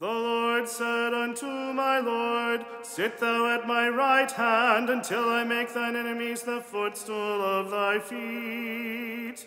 The Lord said unto my Lord, Sit thou at my right hand until I make thine enemies the footstool of thy feet.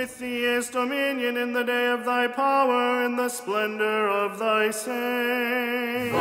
with thee is dominion in the day of thy power, in the splendor of thy saints.